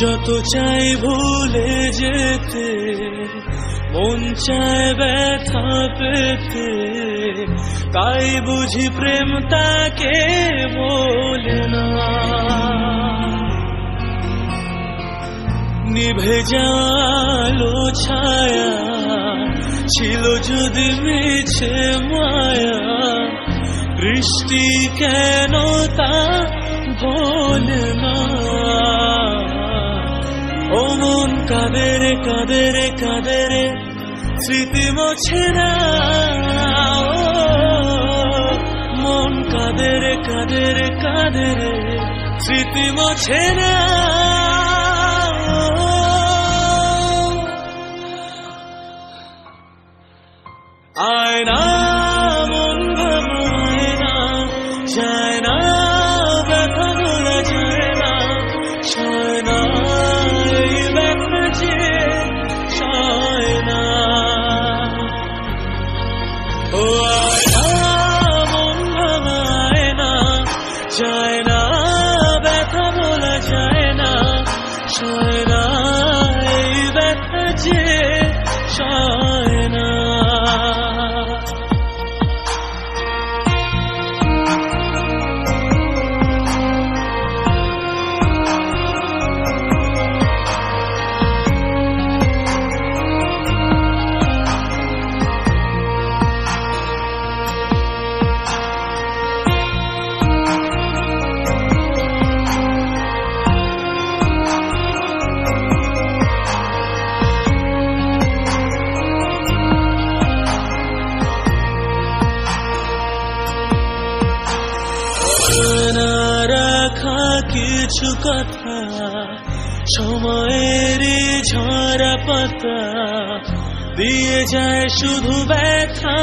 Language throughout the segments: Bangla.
যত চাই ভুলে যেতে মন চায় ব্যথা পেতে তাই বুঝি প্রেম তাকে বলে নিভে যালো ছায়া ছিল যদি মিছে মায়া। বৃষ্টি কেন তা বলে না। ও মন কাদের কাদের কাদের স্মৃতি মোছে না। মন কাদের কাদের কাদের স্মৃতি মোছে না। আয়না মন ঘামায় না যায় না ব্যথা ভোলা যায় না। সয় না এই ব্যথা যে সয় না ও আয়না মন ঘামায় না যায় না রাখা কিছু কথা, সময়ের ঝরা পাতা, দিয়ে যায় শুধু ব্যথা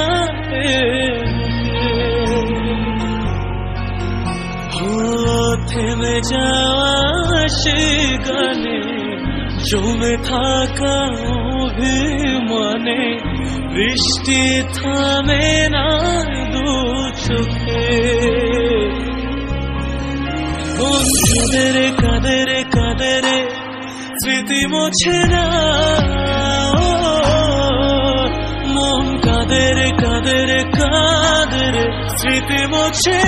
থেমে যাওয়া গানে, জমে থাকা অভিমানে, বৃষ্টি থামে না দু চোখে। কাদের কাদেরে কাদেরে স্মৃতি মোছে না? মন কাদেরে কাদেরে কাদেরে স্মৃতি মোছে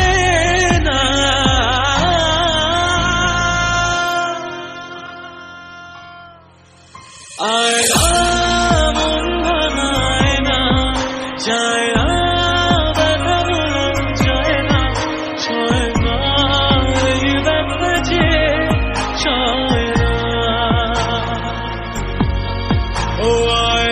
I